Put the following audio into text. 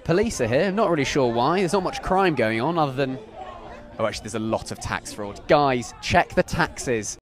The police are here. Not really sure why. There's not much crime going on other than. Oh, actually, there's a lot of tax fraud. Guys, check the taxes.